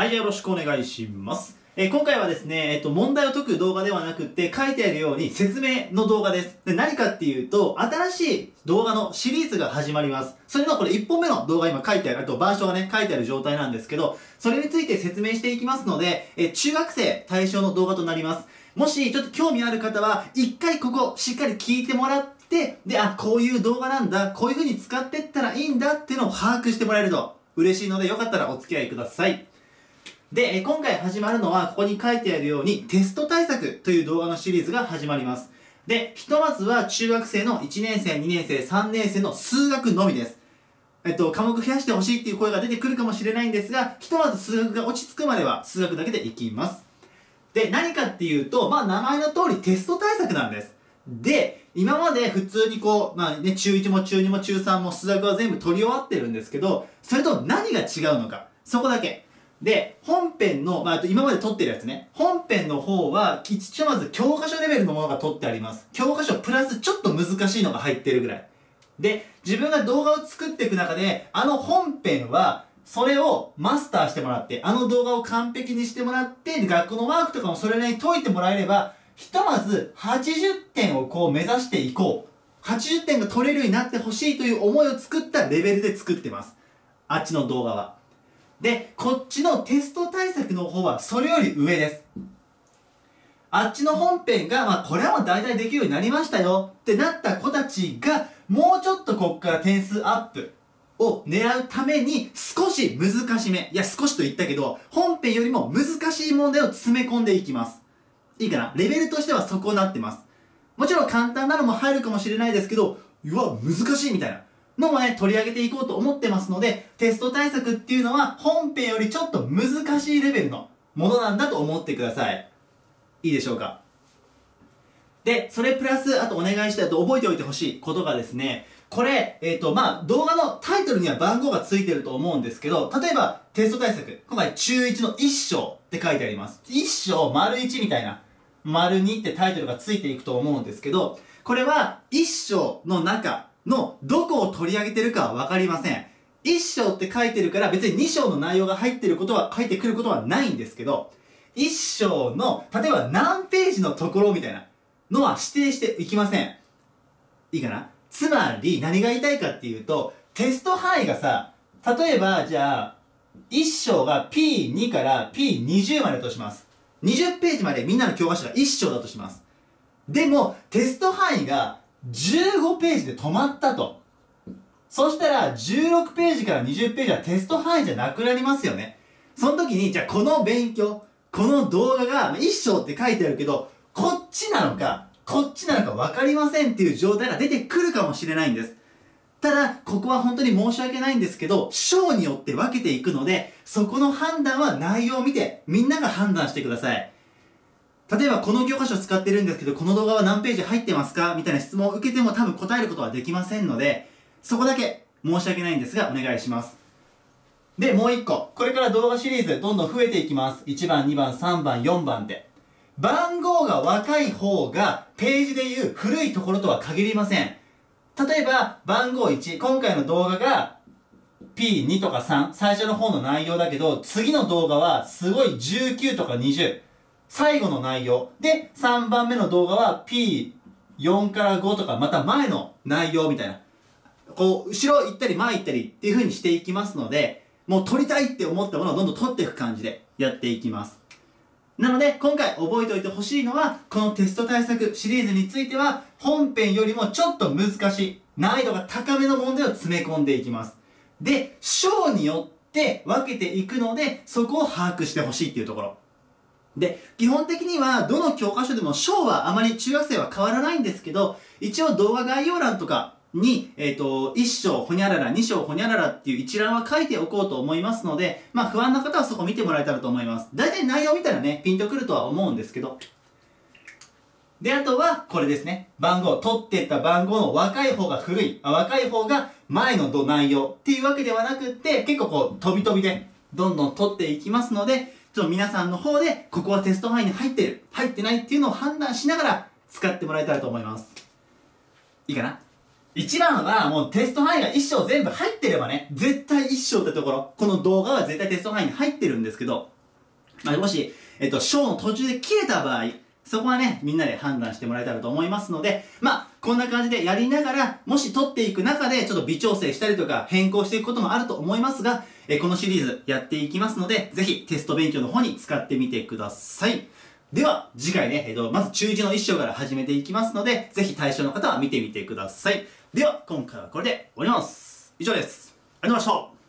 はい、よろしくお願いします。えー今回はですね、えっと、問題を解く動画ではなくて、書いてあるように説明の動画です。で何かっていうと、新しい動画のシリーズが始まります。それのこれ1本目の動画今書いてある、あと板書がね、書いてある状態なんですけど、それについて説明していきますので、えー中学生対象の動画となります。もしちょっと興味ある方は、一回ここしっかり聞いてもらって、で、あ、こういう動画なんだ、こういう風に使ってったらいいんだっていうのを把握してもらえると嬉しいので、よかったらお付き合いください。で、今回始まるのは、ここに書いてあるように、テスト対策という動画のシリーズが始まります。で、ひとまずは中学生の1年生、2年生、3年生の数学のみです。えっと、科目増やしてほしいっていう声が出てくるかもしれないんですが、ひとまず数学が落ち着くまでは数学だけでいきます。で、何かっていうと、まあ名前の通りテスト対策なんです。で、今まで普通にこう、まあね、中1も中2も中3も数学は全部取り終わってるんですけど、それと何が違うのか。そこだけ。で、本編の、まあ、と今まで撮ってるやつね。本編の方は、一応まず教科書レベルのものが撮ってあります。教科書プラスちょっと難しいのが入ってるぐらい。で、自分が動画を作っていく中で、あの本編は、それをマスターしてもらって、あの動画を完璧にしてもらって、学校のワークとかもそれなりに解いてもらえれば、ひとまず80点をこう目指していこう。80点が取れるようになってほしいという思いを作ったレベルで作ってます。あっちの動画は。で、こっちのテスト対策の方はそれより上です。あっちの本編が、まあ、これはもう大体できるようになりましたよってなった子たちが、もうちょっとこっから点数アップを狙うために、少し難しめ。いや、少しと言ったけど、本編よりも難しい問題を詰め込んでいきます。いいかな？レベルとしてはそこになってます。もちろん簡単なのも入るかもしれないですけど、うわ、難しいみたいなのもね、取り上げていこうと思ってますので、テスト対策っていうのは本編よりちょっと難しいレベルのものなんだと思ってください。いいでしょうか？で、それプラス、あとお願いしたいと覚えておいてほしいことがですね、これ、えっ、と、まあ、動画のタイトルには番号がついてると思うんですけど、例えば、テスト対策、今回中1の1章って書いてあります。1章丸1みたいな、丸2ってタイトルがついていくと思うんですけど、これは1章の中のどこを取り上げてるかはわかりません。1章って書いてるから別に2章の内容が入ってることは、書いてくることはないんですけど、1章の、例えば何ページのところみたいなのは指定していきません。いいかな？つまり何が言いたいかっていうと、テスト範囲がさ、例えばじゃあ、1章が P2 から P20 までとします。20ページまでみんなの教科書が1章だとします。でも、テスト範囲が15ページで止まったと。そしたら、16ページから20ページはテスト範囲じゃなくなりますよね。その時に、じゃあこの勉強、この動画が、一章って書いてあるけど、こっちなのか、こっちなのか分かりませんっていう状態が出てくるかもしれないんです。ただ、ここは本当に申し訳ないんですけど、章によって分けていくので、そこの判断は内容を見て、みんなが判断してください。例えば、この教科書使ってるんですけど、この動画は何ページ入ってますか？みたいな質問を受けても多分答えることはできませんので、そこだけ申し訳ないんですが、お願いします。で、もう一個。これから動画シリーズどんどん増えていきます。1番、2番、3番、4番って。番号が若い方が、ページでいう古いところとは限りません。例えば、番号1、今回の動画が P2 とか3、最初の方の内容だけど、次の動画はすごい19とか20、最後の内容。で、3番目の動画は P4 から5とか、また前の内容みたいな。こう、後ろ行ったり前行ったりっていう風にしていきますので、もう撮りたいって思ったものをどんどん撮っていく感じでやっていきます。なので、今回覚えておいてほしいのは、このテスト対策シリーズについては、本編よりもちょっと難しい、難易度が高めの問題を詰め込んでいきます。で、章によって分けていくので、そこを把握してほしいっていうところ。で、基本的には、どの教科書でも章はあまり中学生は変わらないんですけど、一応動画概要欄とかに、えっ、と、1章ほにゃらら、2章ほにゃららっていう一覧は書いておこうと思いますので、まあ不安な方はそこ見てもらえたらと思います。大体内容見たらね、ピンとくるとは思うんですけど。で、あとは、これですね。番号、取ってった番号の若い方が古い、あ若い方が前のど内容っていうわけではなくって、結構こう、飛び飛びで、どんどん取っていきますので、ちょっと皆さんの方で、ここはテスト範囲に入ってる、入ってないっていうのを判断しながら、使ってもらえたらと思います。いいかな？一番はもうテスト範囲が1章全部入ってればね、絶対1章ってところ、この動画は絶対テスト範囲に入ってるんですけど、まあ、もし、えっと、章の途中で切れた場合、そこはね、みんなで判断してもらえたらと思いますので、まあ、こんな感じでやりながら、もし取っていく中で、ちょっと微調整したりとか、変更していくこともあると思いますが、えこのシリーズやっていきますので、ぜひテスト勉強の方に使ってみてください。では、次回ね、えっと、まず中1の一章から始めていきますので、ぜひ対象の方は見てみてください。では、今回はこれで終わります。以上です。ありがとうございました。